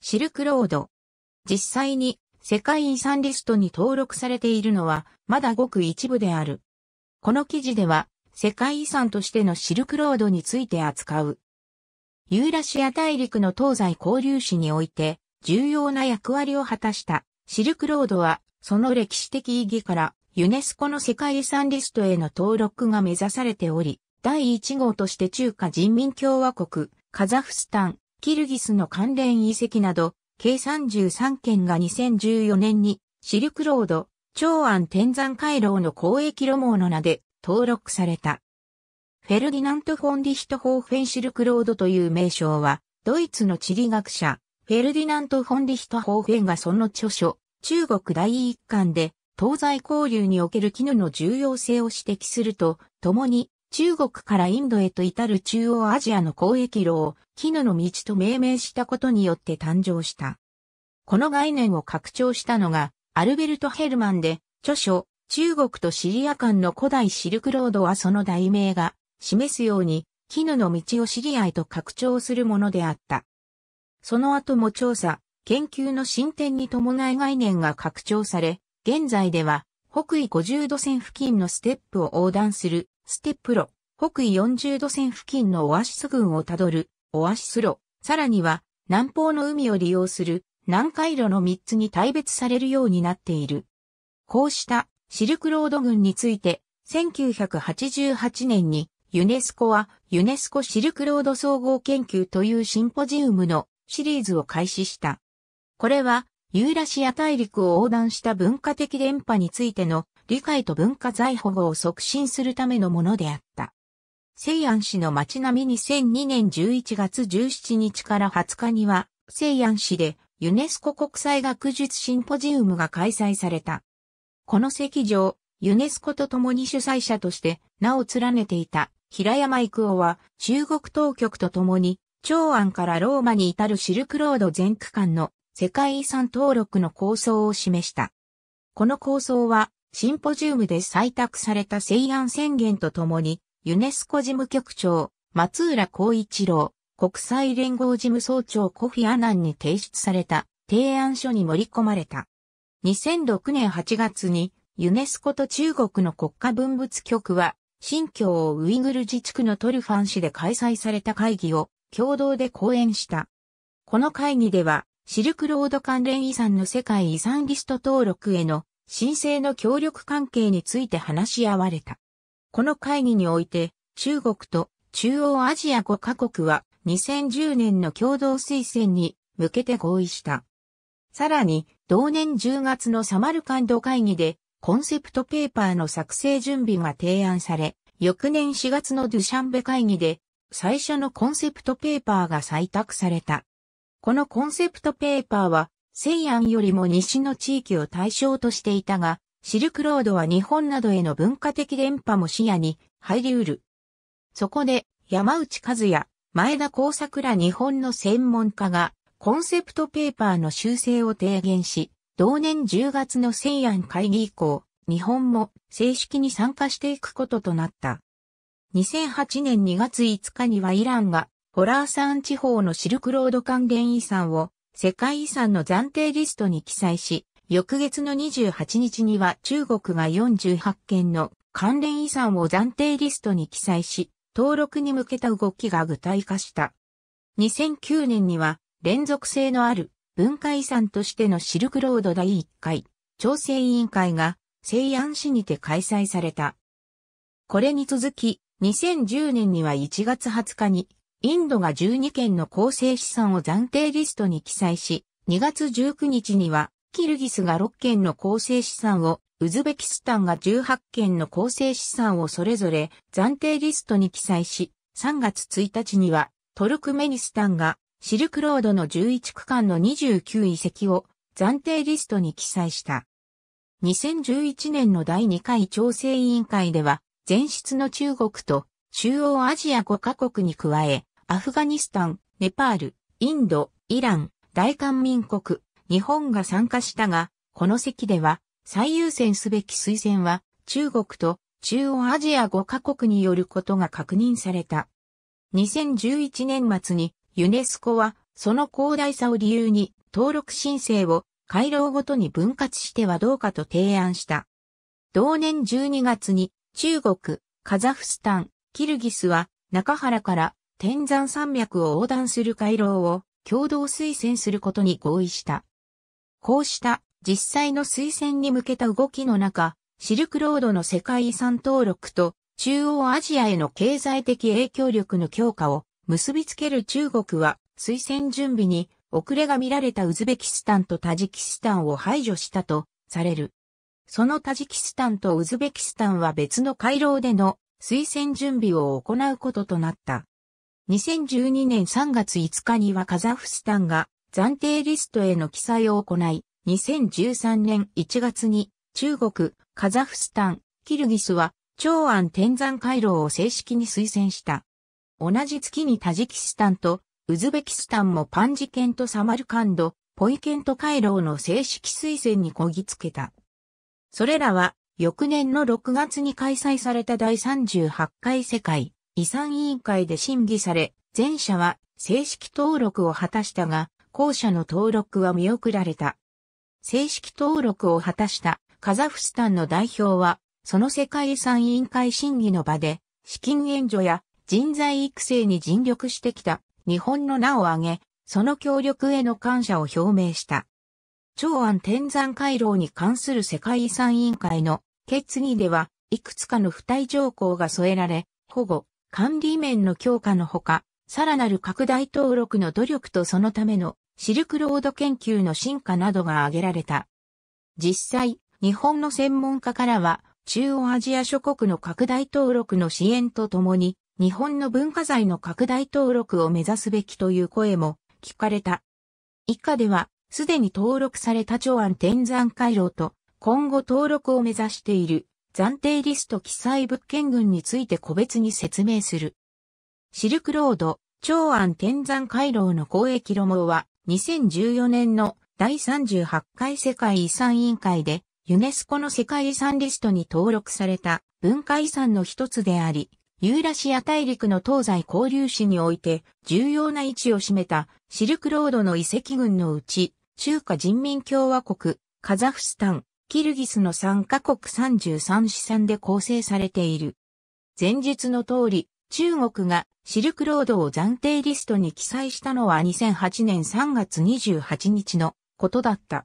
シルクロード。実際に世界遺産リストに登録されているのはまだごく一部である。この記事では世界遺産としてのシルクロードについて扱う。ユーラシア大陸の東西交流史において重要な役割を果たしたシルクロードはその歴史的意義からユネスコの世界遺産リストへの登録が目指されており、第1号として中華人民共和国、カザフスタン、キルギスの関連遺跡など、計33件が2014年にシルクロード、長安天山回廊の交易路網の名で登録された。フェルディナント・フォン・ディヒト・ホーフェンシルクロードという名称は、ドイツの地理学者、フェルディナント・フォン・ディヒト・ホーフェンがその著書、中国第一巻で、東西交流における絹の重要性を指摘すると、共に、中国からインドへと至る中央アジアの交易路を、絹の道と命名したことによって誕生した。この概念を拡張したのが、アルベルト・ヘルマンで、著書、中国とシリア間の古代シルクロードはその題名が、示すように、絹の道をシリアへと拡張するものであった。その後も調査、研究の進展に伴い概念が拡張され、現在では、北緯50度線付近のステップを横断する、ステップ路、北緯40度線付近のオアシス群をたどる、オアシス路、さらには、南方の海を利用する、南海路の3つに大別されるようになっている。こうしたシルクロード群について、1988年にユネスコはユネスコシルクロード総合研究というシンポジウムのシリーズを開始した。これはユーラシア大陸を横断した文化的電波についての理解と文化財保護を促進するためのものであった。西安市の街並み2002年11月17日から20日には、西安市でユネスコ国際学術シンポジウムが開催された。この席上、ユネスコと共に主催者として名を連ねていた平山育夫は中国当局と共に長安からローマに至るシルクロード全区間の世界遺産登録の構想を示した。この構想はシンポジウムで採択された西安宣言とともにユネスコ事務局長松浦光一郎国際連合事務総長コフィアナンに提出された提案書に盛り込まれた。2006年8月にユネスコと中国の国家文物局は新疆ウイグル自治区のトルファン市で開催された会議を共同で講演した。この会議では、シルクロード関連遺産の世界遺産リスト登録への申請の協力関係について話し合われた。この会議において、中国と中央アジア5カ国は2010年の共同推薦に向けて合意した。さらに、同年10月のサマルカンド会議でコンセプトペーパーの作成準備が提案され、翌年4月のドゥシャンベ会議で、最初のコンセプトペーパーが採択された。このコンセプトペーパーは、西安よりも西の地域を対象としていたが、シルクロードは日本などへの文化的電波も視野に入り得る。そこで、山内和也、前田工作ら日本の専門家が、コンセプトペーパーの修正を提言し、同年10月の西安会議以降、日本も正式に参加していくこととなった。2008年2月5日にはイランがホラーサン地方のシルクロード関連遺産を世界遺産の暫定リストに記載し、翌月の28日には中国が48件の関連遺産を暫定リストに記載し、登録に向けた動きが具体化した。2009年には連続性のある文化遺産としてのシルクロード第1回調整委員会が西安市にて開催された。これに続き、2010年には1月20日に、インドが12件の構成資産を暫定リストに記載し、2月19日には、キルギスが6件の構成資産を、ウズベキスタンが18件の構成資産をそれぞれ暫定リストに記載し、3月1日には、トルクメニスタンがシルクロードの11区間の29遺跡を暫定リストに記載した。2011年の第2回調整委員会では、前出の中国と中央アジア5カ国に加え、アフガニスタン、ネパール、インド、イラン、大韓民国、日本が参加したが、この席では最優先すべき推薦は中国と中央アジア5カ国によることが確認された。2011年末にユネスコはその広大さを理由に登録申請を回廊ごとに分割してはどうかと提案した。同年12月に中国、カザフスタン、キルギスは中原から天山山脈を横断する回廊を共同推薦することに合意した。こうした実際の推薦に向けた動きの中、シルクロードの世界遺産登録と中央アジアへの経済的影響力の強化を結びつける中国は推薦準備に遅れが見られたウズベキスタンとタジキスタンを排除したとされる。そのタジキスタンとウズベキスタンは別の回廊での推薦準備を行うこととなった。2012年3月5日にはカザフスタンが暫定リストへの記載を行い、2013年1月に中国、カザフスタン、キルギスは長安天山回廊を正式に推薦した。同じ月にタジキスタンとウズベキスタンもパンジケンとサマルカンド、ポイケント回廊の正式推薦にこぎつけた。それらは翌年の6月に開催された第38回世界遺産委員会で審議され、前者は正式登録を果たしたが、後者の登録は見送られた。正式登録を果たしたカザフスタンの代表は、その世界遺産委員会審議の場で、資金援助や人材育成に尽力してきた日本の名を挙げ、その協力への感謝を表明した。長安天山回廊に関する世界遺産委員会の決議では、いくつかの付帯条項が添えられ、保護、管理面の強化のほか、さらなる拡大登録の努力とそのためのシルクロード研究の進化などが挙げられた。実際、日本の専門家からは、中央アジア諸国の拡大登録の支援とともに、日本の文化財の拡大登録を目指すべきという声も聞かれた。以下では、すでに登録された長安天山回廊と、今後登録を目指している暫定リスト記載物件群について個別に説明する。シルクロード、長安天山回廊の交易路網は2014年の第38回世界遺産委員会でユネスコの世界遺産リストに登録された文化遺産の一つであり、ユーラシア大陸の東西交流史において重要な位置を占めたシルクロードの遺跡群のうち、中華人民共和国、カザフスタン、キルギスの3カ国33資産で構成されている。前述の通り、中国がシルクロードを暫定リストに記載したのは2008年3月28日のことだった。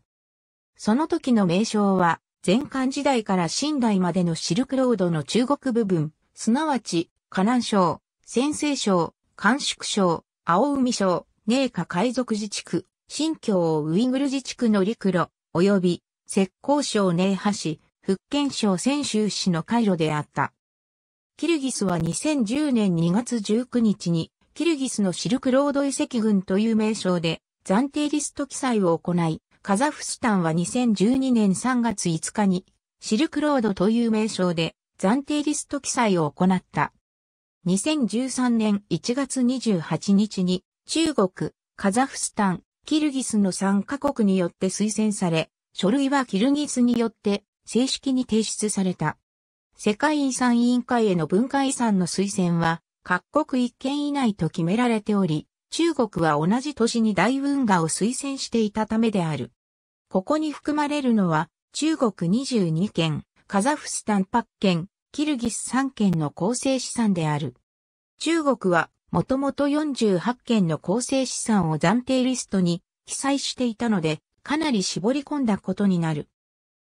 その時の名称は、前漢時代から清代までのシルクロードの中国部分、すなわち、河南省、先西省、甘粛省、青海省、寧夏海賊自治区、新疆ウイグル自治区の陸路、及び浙江省寧波市、福建省泉州市の回路であった。キルギスは2010年2月19日に、キルギスのシルクロード遺跡群という名称で暫定リスト記載を行い、カザフスタンは2012年3月5日に、シルクロードという名称で暫定リスト記載を行った。2013年1月28日に、中国、カザフスタン、キルギスの3カ国によって推薦され、書類はキルギスによって正式に提出された。世界遺産委員会への文化遺産の推薦は各国一件以内と決められており、中国は同じ年に大運河を推薦していたためである。ここに含まれるのは中国22件、カザフスタン8件、キルギス3件の構成資産である。中国はもともと48件の構成資産を暫定リストに記載していたので、かなり絞り込んだことになる。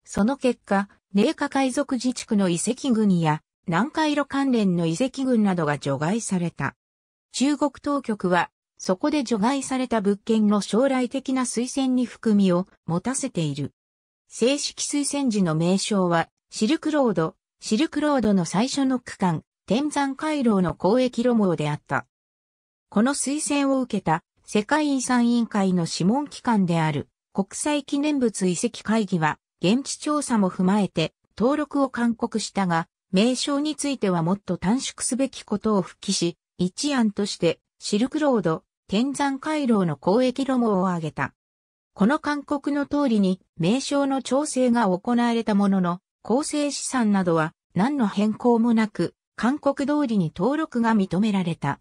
その結果、寧夏海賊自治区の遺跡群や南海路関連の遺跡群などが除外された。中国当局は、そこで除外された物件の将来的な推薦に含みを持たせている。正式推薦時の名称は、シルクロード、シルクロードの最初の区間、天山回廊の交易路網であった。この推薦を受けた世界遺産委員会の諮問機関である国際記念物遺跡会議は、現地調査も踏まえて登録を勧告したが、名称についてはもっと短縮すべきことを復帰し、一案としてシルクロード、天山回廊の交易路網を挙げた。この勧告の通りに名称の調整が行われたものの、構成資産などは何の変更もなく、勧告通りに登録が認められた。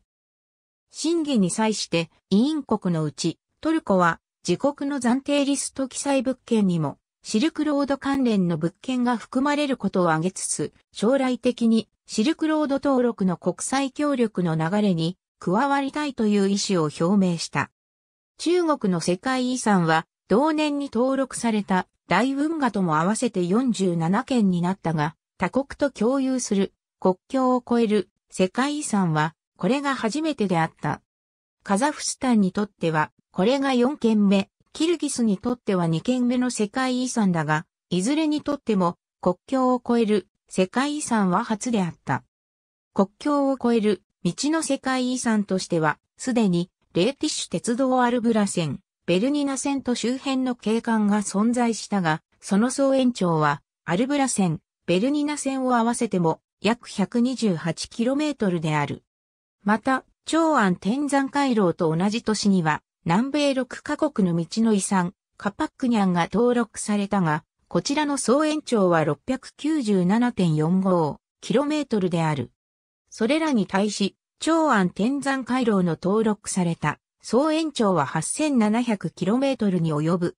審議に際して委員国のうちトルコは自国の暫定リスト記載物件にもシルクロード関連の物件が含まれることを挙げつつ、将来的にシルクロード登録の国際協力の流れに加わりたいという意思を表明した。中国の世界遺産は同年に登録された大運河とも合わせて47件になったが、他国と共有する国境を越える世界遺産はこれが初めてであった。カザフスタンにとってはこれが4件目、キルギスにとっては2件目の世界遺産だが、いずれにとっても国境を越える世界遺産は初であった。国境を越える道の世界遺産としては、すでにレーティッシュ鉄道アルブラ線、ベルニナ線と周辺の景観が存在したが、その総延長はアルブラ線、ベルニナ線を合わせても約 128km である。また、長安天山回廊と同じ年には南米6カ国の道の遺産、カパックニャンが登録されたが、こちらの総延長は 697.45km である。それらに対し、長安天山回廊の登録された総延長は 8700km に及ぶ。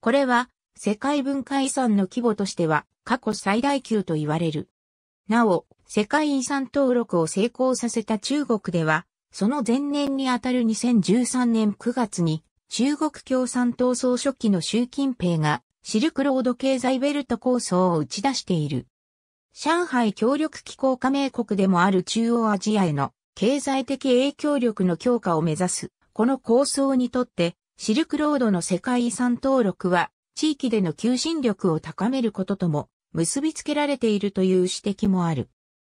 これは世界文化遺産の規模としては過去最大級と言われる。なお、世界遺産登録を成功させた中国ではその前年にあたる2013年9月に、中国共産党総書記の習近平が、シルクロード経済ベルト構想を打ち出している。上海協力機構加盟国でもある中央アジアへの経済的影響力の強化を目指す、この構想にとって、シルクロードの世界遺産登録は、地域での求心力を高めることとも結びつけられているという指摘もある。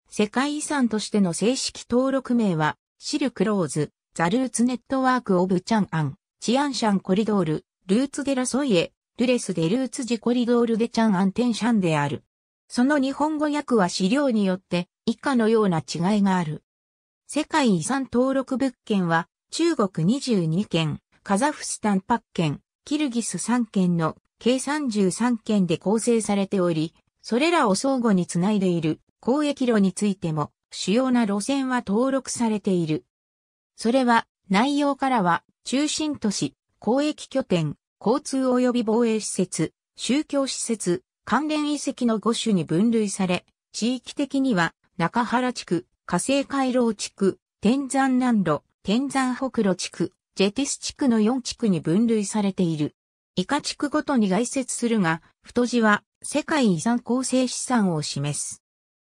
世界遺産としての正式登録名はシルクローズ、ザルーツネットワークオブチャンアン、チアンシャンコリドール、ルーツデラソイエ、ルレスデルーツジコリドールデチャンアンテンシャンである。その日本語訳は資料によって以下のような違いがある。世界遺産登録物件は中国22件、カザフスタン8件、キルギス3件の計33件で構成されており、それらを相互につないでいる交易路についても主要な路線は登録されている。それは内容からは中心都市、交易拠点、交通及び防衛施設、宗教施設、関連遺跡の5種に分類され、地域的には中原地区、火星回廊地区、天山南路、天山北路地区、ジェティス地区の4地区に分類されている。以下地区ごとに概説するが、太字は世界遺産構成資産を示す。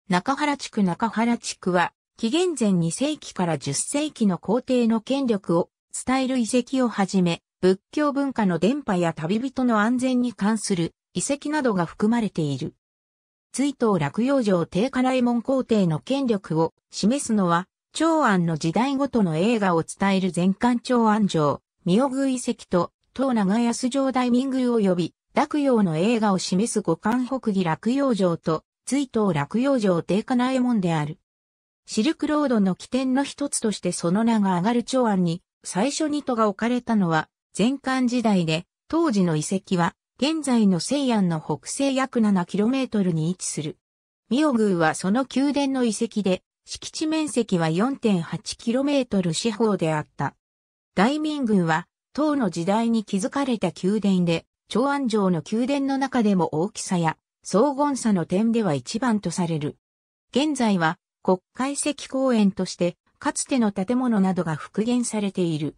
中原地区中原地区は、紀元前2世紀から10世紀の皇帝の権力を伝える遺跡をはじめ、仏教文化の伝播や旅人の安全に関する遺跡などが含まれている。追悼落葉城帝カラエモン皇帝の権力を示すのは、長安の時代ごとの映画を伝える全館長安城、妙宮遺跡と、東長安城大民宮及び、落葉の映画を示す五冠北義落葉城と、追悼落葉城帝カナエモンである。シルクロードの起点の一つとしてその名が上がる長安に最初に都が置かれたのは前漢時代で、当時の遺跡は現在の西安の北西約 7km に位置する。妙宮はその宮殿の遺跡で、敷地面積は 4.8km 四方であった。大民宮は、唐の時代に築かれた宮殿で、長安城の宮殿の中でも大きさや荘厳さの点では一番とされる。現在は国会石公園としてかつての建物などが復元されている。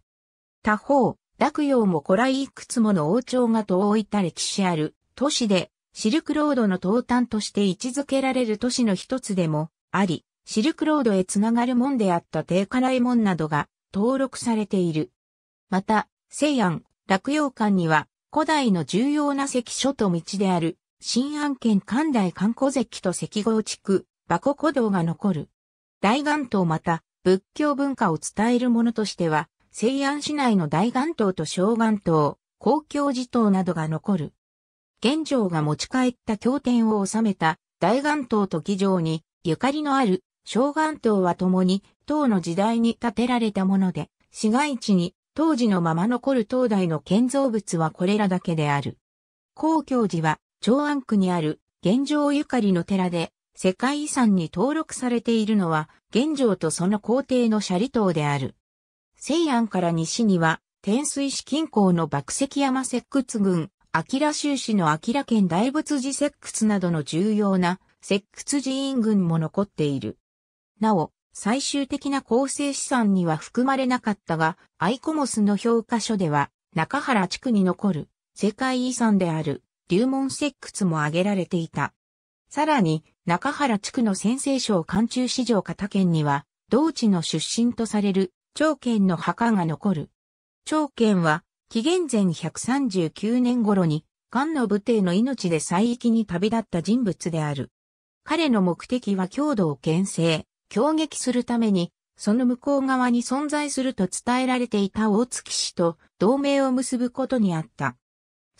他方、落葉も古来いくつもの王朝が遠いた歴史ある都市でシルクロードの東端として位置づけられる都市の一つでもあり、シルクロードへつながる門であった低カラエ門などが登録されている。また、西安、落葉館には古代の重要な関所と道である新安県関大観光石と石号地区、馬古古道が残る。大岩島また、仏教文化を伝えるものとしては、西安市内の大岩島と小岩島、公共寺島などが残る。現城が持ち帰った経典を収めた大岩島と議場にゆかりのある小岩島は共に唐の時代に建てられたもので、市街地に当時のまま残る東大の建造物はこれらだけである。公共寺は長安区にある現状ゆかりの寺で世界遺産に登録されているのは現状とその皇帝の斜里島である。西安から西には天水市近郊の爆石山石窟群、明州市の明県大仏寺石窟などの重要な石窟寺院群も残っている。なお、最終的な構成資産には含まれなかったが、アイコモスの評価書では、中原地区に残る世界遺産である流門石窟も挙げられていた。さらに、中原地区の先生省漢中市場片県には、同地の出身とされる長剣の墓が残る。長剣は、紀元前139年頃に、漢の武帝の命で西域に旅立った人物である。彼の目的は郷土を牽制、攻撃するために、その向こう側に存在すると伝えられていた大月氏と同盟を結ぶことにあった。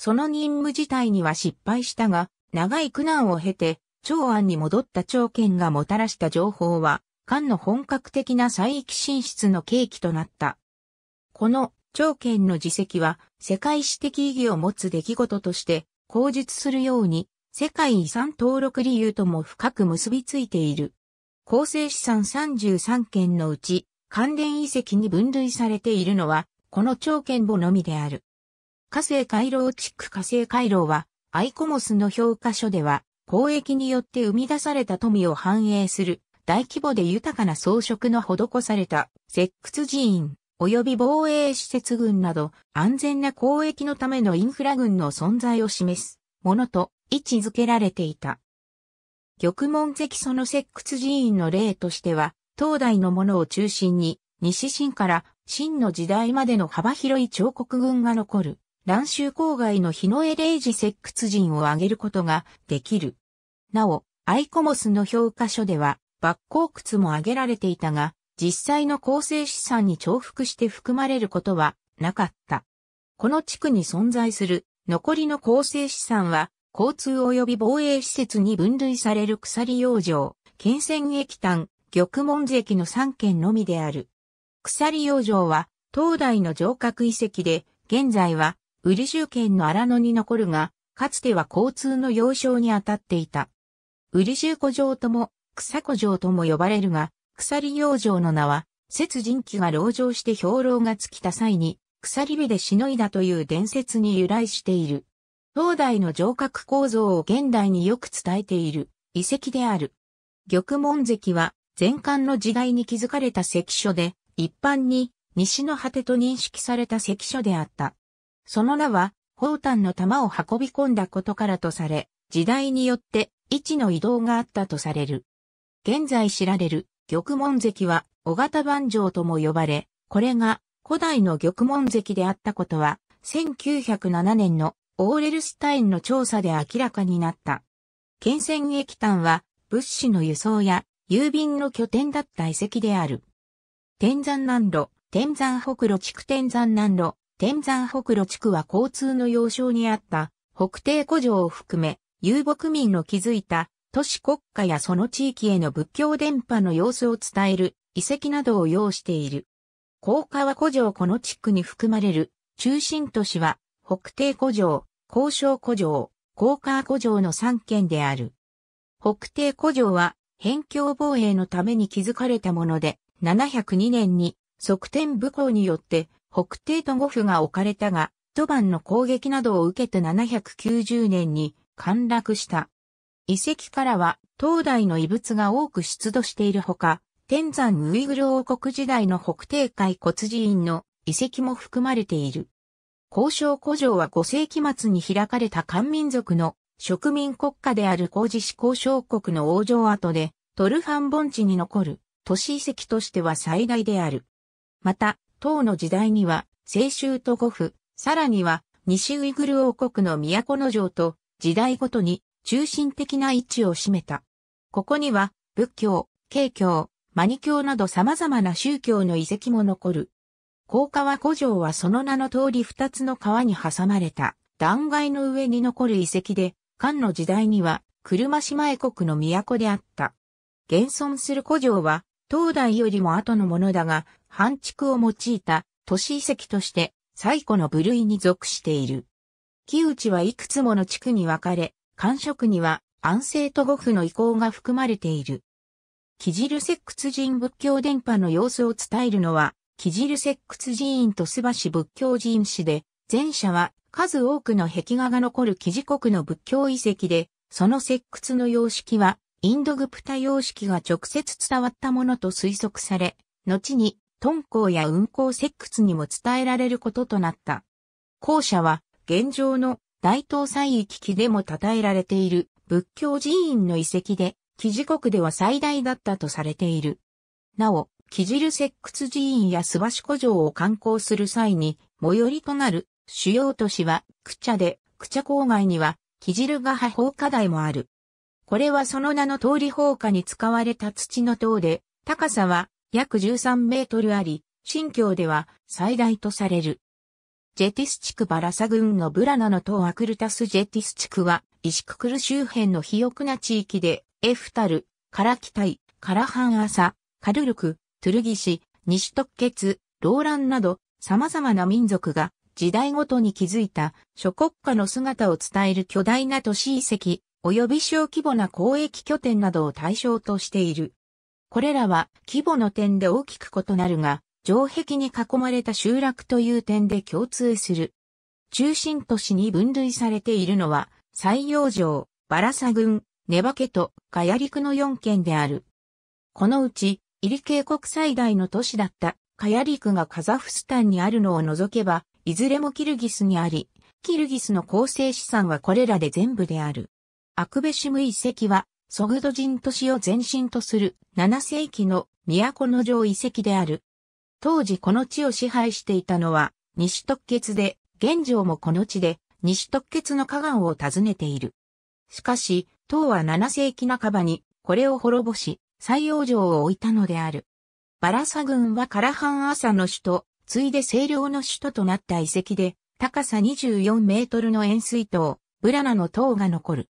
その任務自体には失敗したが、長い苦難を経て、長安に戻った長剣がもたらした情報は、漢の本格的な西域進出の契機となった。この長剣の自責は世界史的意義を持つ出来事として口述するように世界遺産登録理由とも深く結びついている。構成資産33件のうち、関連遺跡に分類されているのは、この長剣簿のみである。火星回廊地区火星回廊は、アイコモスの評価書では、交易によって生み出された富を反映する、大規模で豊かな装飾の施された、石窟寺院、及び防衛施設群など、安全な交易のためのインフラ群の存在を示す、ものと位置づけられていた。玉門石その石窟寺院の例としては、東大のものを中心に、西晋から秦の時代までの幅広い彫刻群が残る、乱州郊外の日野江霊寺石窟人を挙げることができる。なお、アイコモスの評価書では、抜鉱窟も挙げられていたが、実際の構成資産に重複して含まれることはなかった。この地区に存在する残りの構成資産は交通及び防衛施設に分類される鎖養生、県線駅炭、玉門関の3県のみである。鎖養生は、東大の城郭遺跡で、現在は、ウリ州県の荒野に残るが、かつては交通の要衝に当たっていた。ウリ州古城とも、草古城とも呼ばれるが、鎖養生の名は、節人気が籠城して兵糧が尽きた際に、鎖火でしのいだという伝説に由来している。東大の城郭構造を現代によく伝えている遺跡である。玉門石は前漢の時代に築かれた石所で、一般に西の果てと認識された石所であった。その名は、宝丹の玉を運び込んだことからとされ、時代によって位置の移動があったとされる。現在知られる玉門石は、小型番城とも呼ばれ、これが古代の玉門石であったことは、1907年のオーレルスタインの調査で明らかになった。県線駅炭は物資の輸送や郵便の拠点だった遺跡である。天山南路、天山北路地区天山南路、天山北路地区は交通の要衝にあった北帝古城を含め遊牧民の築いた都市国家やその地域への仏教伝播の様子を伝える遺跡などを要している。高川古城この地区に含まれる中心都市は北帝古城、交渉古城、高川古城の3県である。北帝古城は、辺境防衛のために築かれたもので、702年に、側天武功によって、北帝と五府が置かれたが、土番の攻撃などを受けて790年に陥落した。遺跡からは、東大の遺物が多く出土しているほか、天山ウイグル王国時代の北帝海骨寺院の遺跡も含まれている。交渉古城は5世紀末に開かれた漢民族の植民国家である工事市交渉国の王城跡で、トルファン盆地に残る都市遺跡としては最大である。また、唐の時代には、清州と五府、さらには、西ウイグル王国の都の城と、時代ごとに中心的な位置を占めた。ここには、仏教、慶教、マニ教など様々な宗教の遺跡も残る。高川古城はその名の通り二つの川に挟まれた断崖の上に残る遺跡で、漢の時代には車島江国の都であった。現存する古城は東大よりも後のものだが、半築を用いた都市遺跡として最古の部類に属している。木内はいくつもの地区に分かれ、官職には安政と五府の意向が含まれている。木汁石窟人仏教伝播の様子を伝えるのは、木汁石窟寺院と須橋仏教寺院史で、前者は数多くの壁画が残る記事国の仏教遺跡で、その石窟の様式は、インドグプタ様式が直接伝わったものと推測され、後に、敦煌や運行石窟にも伝えられることとなった。後者は、現状の大東西域記でも称えられている仏教寺院の遺跡で、記事国では最大だったとされている。なお、木汁石窟寺院や須橋古城を観光する際に、最寄りとなる主要都市は、クチャで、クチャ郊外には、木汁ヶ派放火台もある。これはその名の通り放火に使われた土の塔で、高さは約13メートルあり、新疆では最大とされる。ジェティス地区バラサ郡のブラナの島アクルタスジェティス地区は、石ククル周辺の肥沃な地域で、エフタル、カラキタイ、カラハンアサ、カルルク、トゥルギシ、西特血、ローランなど、様々な民族が時代ごとに築いた諸国家の姿を伝える巨大な都市遺跡、及び小規模な交易拠点などを対象としている。これらは規模の点で大きく異なるが、城壁に囲まれた集落という点で共通する。中心都市に分類されているのは、西洋城、バラサ郡、ネバケとガヤリクの4県である。このうち、イリ渓谷最大の都市だったカヤリクがカザフスタンにあるのを除けば、いずれもキルギスにあり、キルギスの構成資産はこれらで全部である。アクベシム遺跡は、ソグド人都市を前身とする7世紀の都の城遺跡である。当時この地を支配していたのは、西特決で、現状もこの地で、西特決の河岸を訪ねている。しかし、唐は7世紀半ばに、これを滅ぼし、西洋城を置いたのである。バラサ軍はカラハンアサの首都、ついで清涼の首都となった遺跡で、高さ24メートルの円錐塔、ブラナの塔が残る。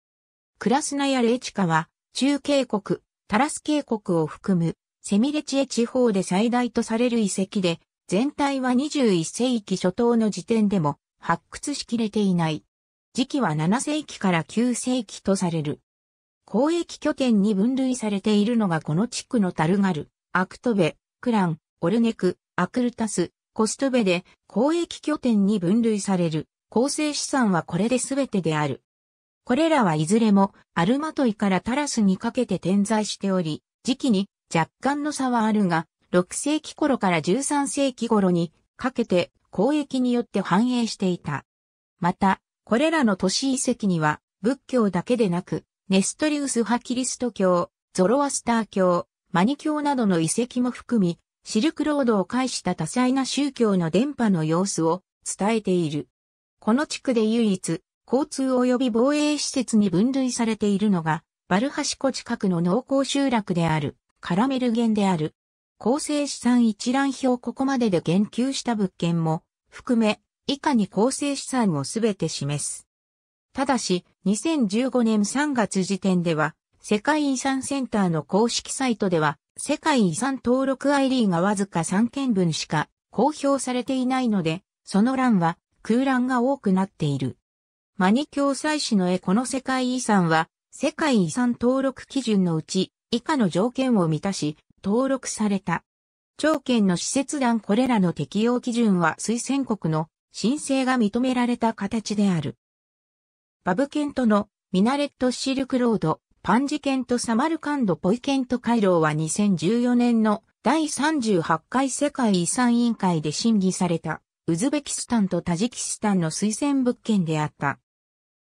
クラスナやレーチカは、中渓谷、タラス渓谷を含む、セミレチエ地方で最大とされる遺跡で、全体は21世紀初頭の時点でも発掘しきれていない。時期は7世紀から9世紀とされる。交易拠点に分類されているのがこの地区のタルガル、アクトベ、クラン、オルネク、アクルタス、コストベで交易拠点に分類される構成資産はこれで全てである。これらはいずれもアルマトイからタラスにかけて点在しており、時期に若干の差はあるが、6世紀頃から13世紀頃にかけて交易によって繁栄していた。また、これらの都市遺跡には仏教だけでなく、ネストリウス派キリスト教、ゾロアスター教、マニ教などの遺跡も含み、シルクロードを介した多彩な宗教の電波の様子を伝えている。この地区で唯一、交通及び防衛施設に分類されているのが、バルハシコ近くの農耕集落である、カラメルゲンである。構成資産一覧表ここまでで言及した物件も含め、以下に構成資産をすべて示す。ただし、2015年3月時点では、世界遺産センターの公式サイトでは、世界遺産登録 ID がわずか3件分しか公表されていないので、その欄は空欄が多くなっている。マニ教祭司の絵この世界遺産は、世界遺産登録基準のうち、以下の条件を満たし、登録された。条件の施設欄これらの適用基準は推薦国の申請が認められた形である。バブケントのミナレットシルクロード、パンジケントサマルカンドポイケント回廊は2014年の第38回世界遺産委員会で審議されたウズベキスタンとタジキスタンの推薦物件であった。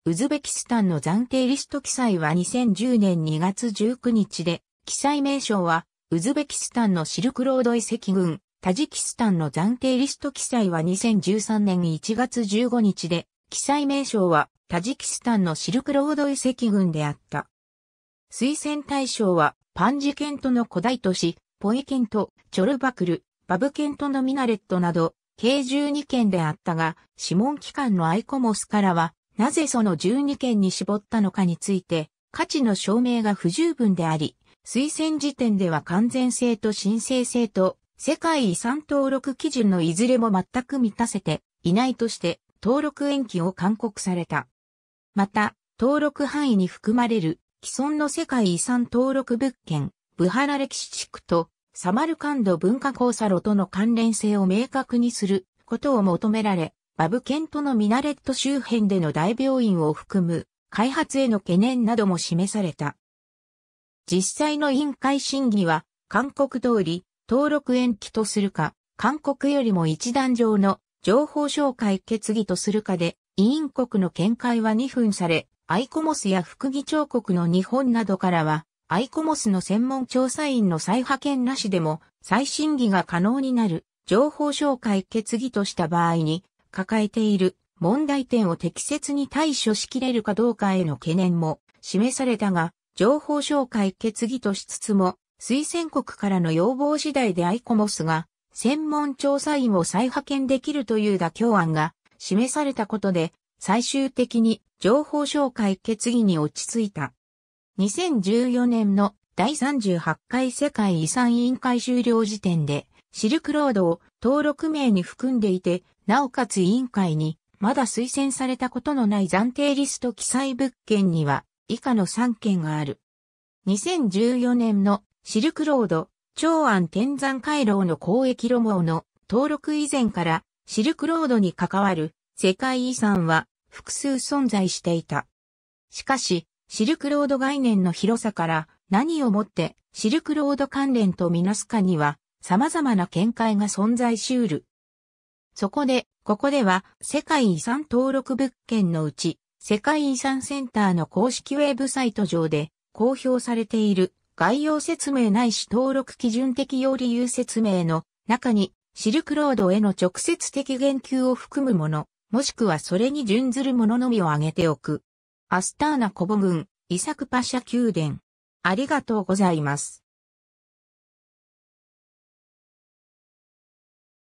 ウズベキスタンの暫定リスト記載は2010年2月19日で、記載名称はウズベキスタンのシルクロード遺跡群、タジキスタンの暫定リスト記載は2013年1月15日で、記載名称はタジキスタンのシルクロード遺跡群であった。推薦対象は、パンジケントの古代都市、ポイケント、チョルバクル、バブケントのミナレットなど、計12件であったが、諮問機関のアイコモスからは、なぜその12件に絞ったのかについて、価値の証明が不十分であり、推薦時点では完全性と申請性と、世界遺産登録基準のいずれも全く満たせていないとして、登録延期を勧告された。また、登録範囲に含まれる既存の世界遺産登録物件、ブハラ歴史地区とサマルカンド文化交差路との関連性を明確にすることを求められ、バブケントのミナレット周辺での大病院を含む開発への懸念なども示された。実際の委員会審議は、勧告通り、登録延期とするか、勧告よりも一段上の情報照会決議とするかで、委員国の見解は2分され、アイコモスや副議長国の日本などからは、アイコモスの専門調査員の再派遣なしでも、再審議が可能になる情報照会決議とした場合に、抱えている問題点を適切に対処しきれるかどうかへの懸念も示されたが、情報照会決議としつつも、推薦国からの要望次第でアイコモスが専門調査員を再派遣できるという妥協案が示されたことで、最終的に情報紹介決議に落ち着いた。2014年の第38回世界遺産委員会終了時点で、シルクロードを登録名に含んでいて、なおかつ委員会にまだ推薦されたことのない暫定リスト記載物件には以下の3件がある。2014年のシルクロード長安天山回廊の交易路網の登録以前からシルクロードに関わる世界遺産は複数存在していた。しかし、シルクロード概念の広さから何をもってシルクロード関連とみなすかには様々な見解が存在し得る。そこで、ここでは世界遺産登録物件のうち世界遺産センターの公式ウェブサイト上で公表されている概要説明ないし登録基準適用理由説明の中にシルクロードへの直接的言及を含むもの、もしくはそれに準ずるもののみを挙げておく。アスターナ古母郡、イサクパシャ宮殿。ありがとうございます。